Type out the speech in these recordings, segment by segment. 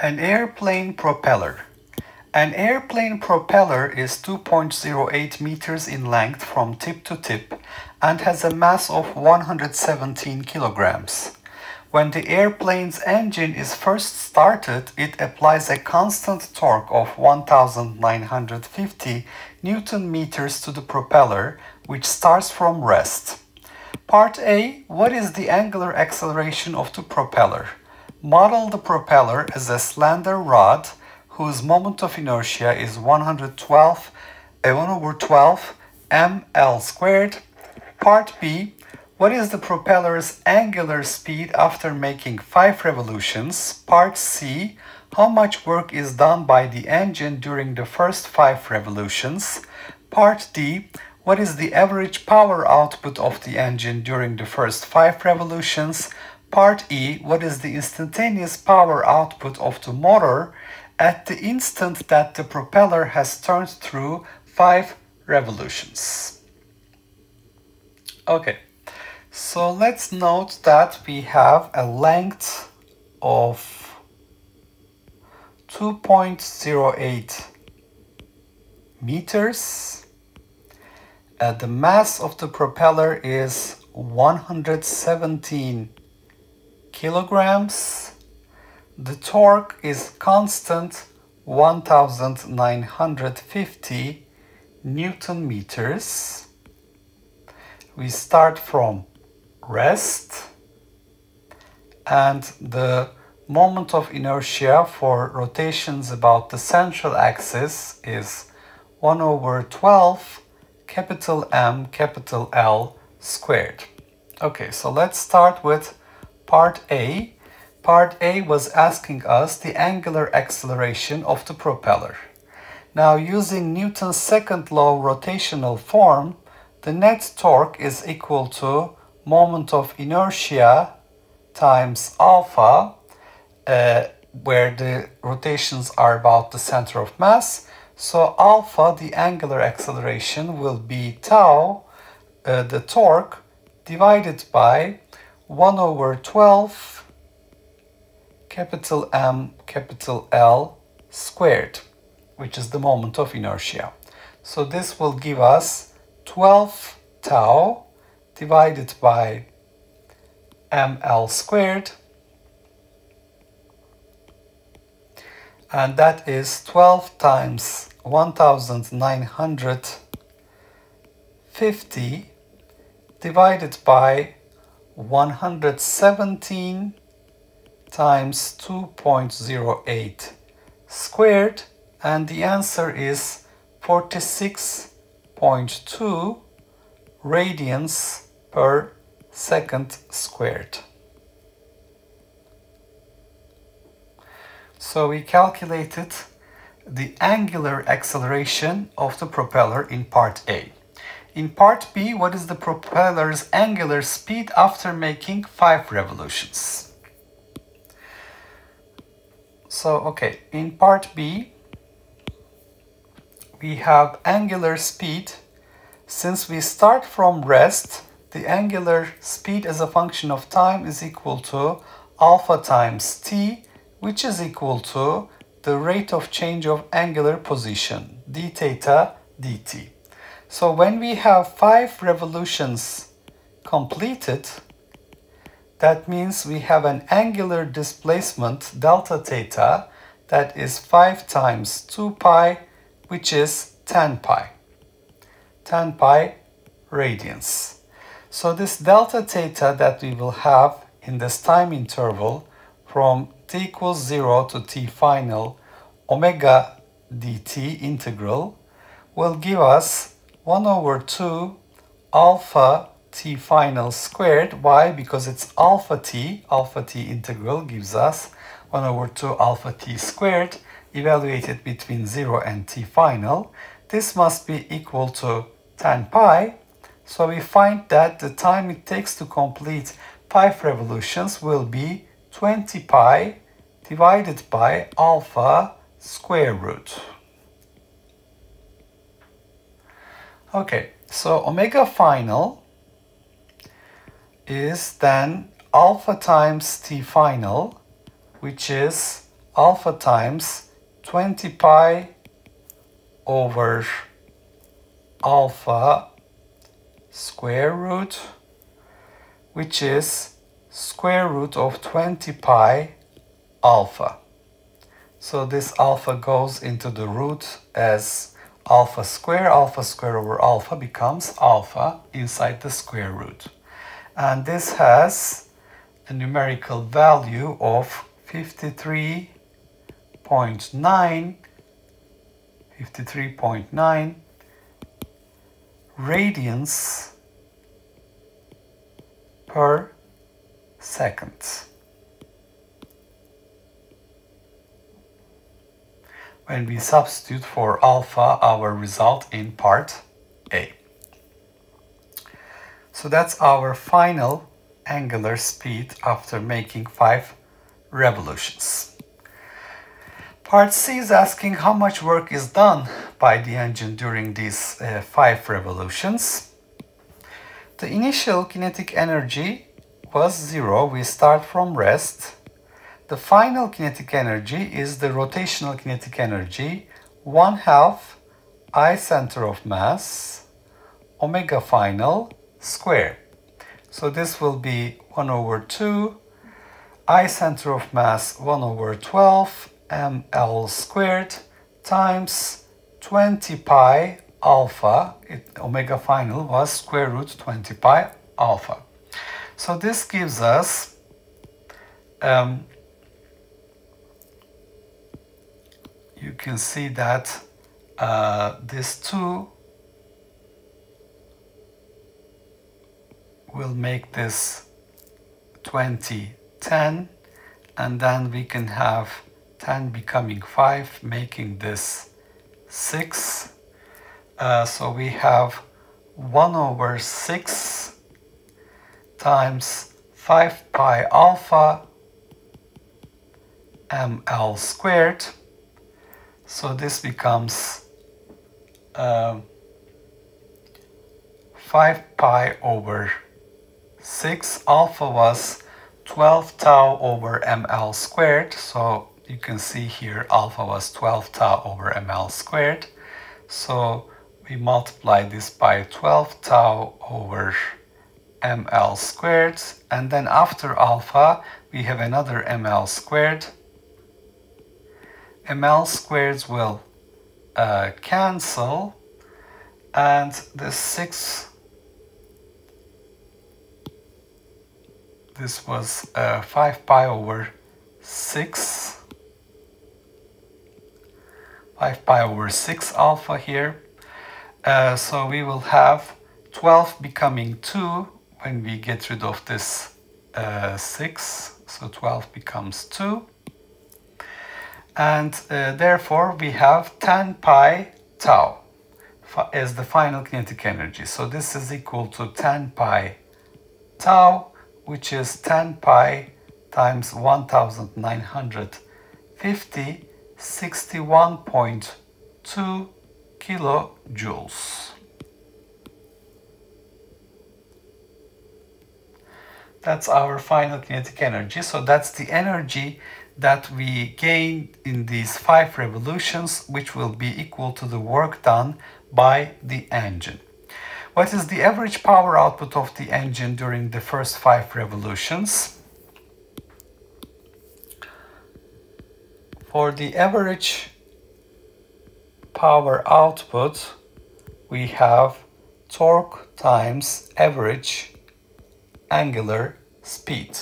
An airplane propeller. An airplane propeller is 2.08 meters in length from tip to tip and has a mass of 117 kilograms. When the airplane's engine is first started, it applies a constant torque of 1950 newton meters to the propeller, which starts from rest. Part A, what is the angular acceleration of the propeller? Model the propeller as a slender rod whose moment of inertia is 112 uh, 1 over 12 ml squared. Part B, what is the propeller's angular speed after making 5 revolutions? Part C, how much work is done by the engine during the first 5 revolutions? Part D, what is the average power output of the engine during the first 5 revolutions? Part E, what is the instantaneous power output of the motor at the instant that the propeller has turned through 5 revolutions? Okay, so let's note that we have a length of 2.08 meters. Uh, the mass of the propeller is 117 kilograms. The torque is constant 1950 newton meters. We start from rest and the moment of inertia for rotations about the central axis is 1 over 12 capital M capital L squared. Okay, so let's start with Part A. Part A was asking us the angular acceleration of the propeller. Now using Newton's second law rotational form, the net torque is equal to moment of inertia times alpha, uh, where the rotations are about the center of mass. So alpha, the angular acceleration, will be tau, uh, the torque, divided by 1 over 12 capital M capital L squared, which is the moment of inertia. So this will give us 12 tau divided by ml squared and that is 12 times 1950 divided by 117 times 2.08 squared and the answer is 46.2 radians per second squared. So we calculated the angular acceleration of the propeller in part A. In part B, what is the propeller's angular speed after making 5 revolutions? So, okay, in part B, we have angular speed. Since we start from rest, the angular speed as a function of time is equal to alpha times t, which is equal to the rate of change of angular position, d theta dt. So when we have five revolutions completed, that means we have an angular displacement delta theta that is 5 times 2 pi, which is 10 pi. 10 pi radians. So this delta theta that we will have in this time interval from t equals 0 to t final omega dt integral will give us 1 over 2 alpha t final squared. Why? Because it's alpha t. Alpha t integral gives us 1 over 2 alpha t squared evaluated between 0 and t final. This must be equal to 10 pi. So we find that the time it takes to complete 5 revolutions will be 20 pi divided by alpha square root. Okay, so omega final is then alpha times t final, which is alpha times 20 pi over alpha square root which is square root of 20 pi alpha. So this alpha goes into the root as alpha square. Alpha square over alpha becomes alpha inside the square root. And this has a numerical value of 53.9 53.9 radians per second. When we substitute for alpha our result in part A. So that's our final angular speed after making five revolutions. Part C is asking how much work is done by the engine during these uh, five revolutions. The initial kinetic energy was zero. We start from rest. The final kinetic energy is the rotational kinetic energy, 1 half I center of mass, omega final square. So this will be 1 over 2, I center of mass 1 over 12 ml squared times 20 pi alpha, it, omega final was square root 20 pi alpha. So this gives us um, you can see that uh, this 2 will make this 20 10 and then we can have 10 becoming 5, making this 6. Uh, so we have 1 over 6 times 5 pi alpha ml squared. So this becomes uh, 5 pi over 6. Alpha was 12 tau over ml squared. So you can see here alpha was 12 tau over ml squared. So we multiply this by 12 tau over ml squared. And then after alpha, we have another ml squared. Ml squareds will uh, cancel. And the 6, this was uh, 5 pi over 6 5 pi over 6 alpha here. Uh, so we will have 12 becoming 2 when we get rid of this uh, 6. So 12 becomes 2. And uh, therefore we have 10 pi tau as the final kinetic energy. So this is equal to 10 pi tau, which is 10 pi times 1950 61.2 kilojoules. That's our final kinetic energy. So that's the energy that we gain in these five revolutions, which will be equal to the work done by the engine. What is the average power output of the engine during the first five revolutions? For the average power output, we have torque times average angular speed.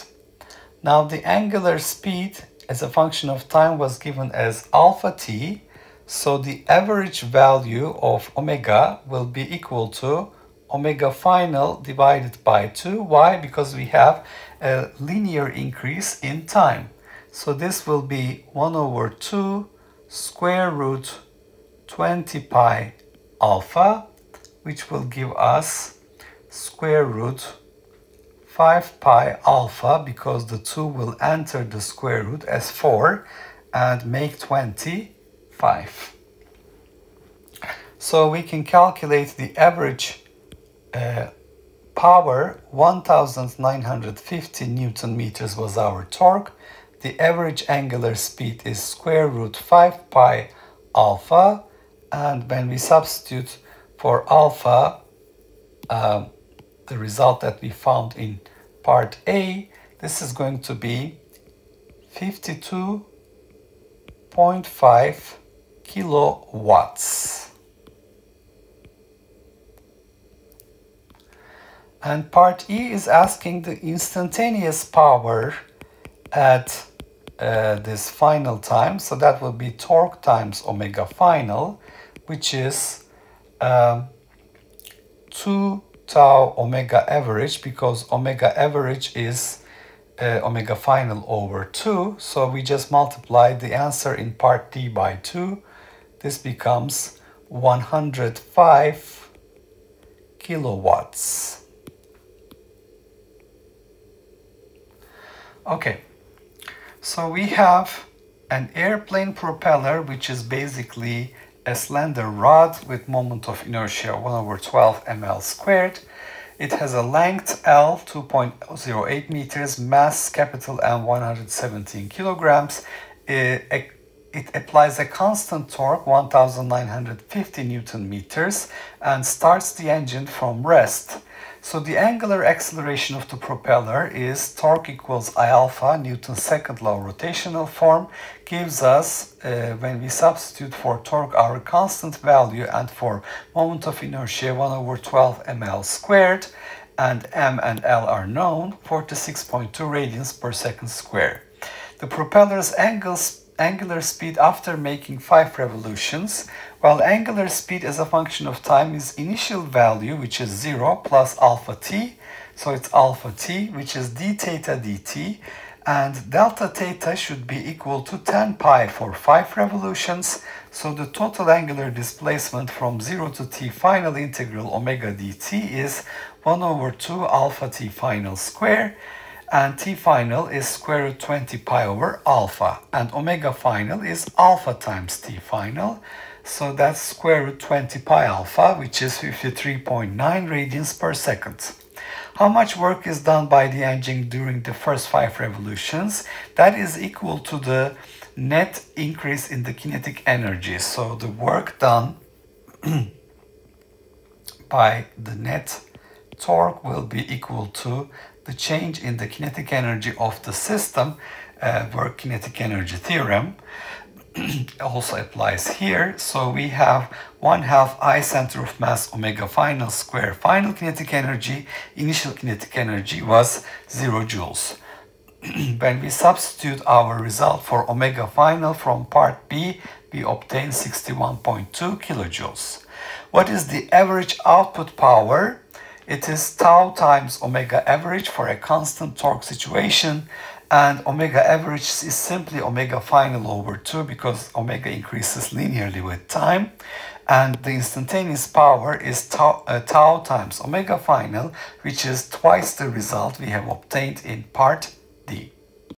Now the angular speed as a function of time was given as alpha t, so the average value of omega will be equal to omega final divided by 2. Why? Because we have a linear increase in time. So this will be 1 over 2 square root 20 pi alpha, which will give us square root 5 pi alpha because the 2 will enter the square root as 4 and make 25. So we can calculate the average uh, power 1950 newton meters was our torque the average angular speed is square root 5 pi alpha and when we substitute for alpha um, the result that we found in part A this is going to be 52.5 kilowatts. And part E is asking the instantaneous power at uh, this final time. So that will be torque times omega final, which is um, 2 tau omega average because omega average is uh, omega final over 2. So we just multiply the answer in part D by 2. This becomes 105 kilowatts. Okay, so we have an airplane propeller which is basically a slender rod with moment of inertia 1 over 12 ml squared it has a length L 2.08 meters, mass capital M 117 kilograms. Eh, it, it applies a constant torque 1950 newton meters and starts the engine from rest. So the angular acceleration of the propeller is torque equals I alpha, Newton's second law rotational form, gives us, uh, when we substitute for torque our constant value and for moment of inertia 1 over 12 ml squared, and m and l are known, 46.2 radians per second square. The propeller's angles angular speed after making 5 revolutions, while angular speed as a function of time is initial value, which is 0 plus alpha t, so it's alpha t, which is d theta dt, and delta theta should be equal to 10 pi for 5 revolutions, so the total angular displacement from 0 to t final integral omega dt is 1 over 2 alpha t final square, and t final is square root 20 pi over alpha. And omega final is alpha times t final. So that's square root 20 pi alpha which is 53.9 radians per second. How much work is done by the engine during the first five revolutions? That is equal to the net increase in the kinetic energy. So the work done by the net torque will be equal to the change in the kinetic energy of the system, uh, work kinetic energy theorem, also applies here. So we have 1 half I center of mass omega final square final kinetic energy. Initial kinetic energy was 0 joules. when we substitute our result for omega final from part B, we obtain 61.2 kilojoules. What is the average output power? It is tau times omega average for a constant torque situation and omega average is simply omega final over 2 because omega increases linearly with time and the instantaneous power is tau, uh, tau times omega final which is twice the result we have obtained in part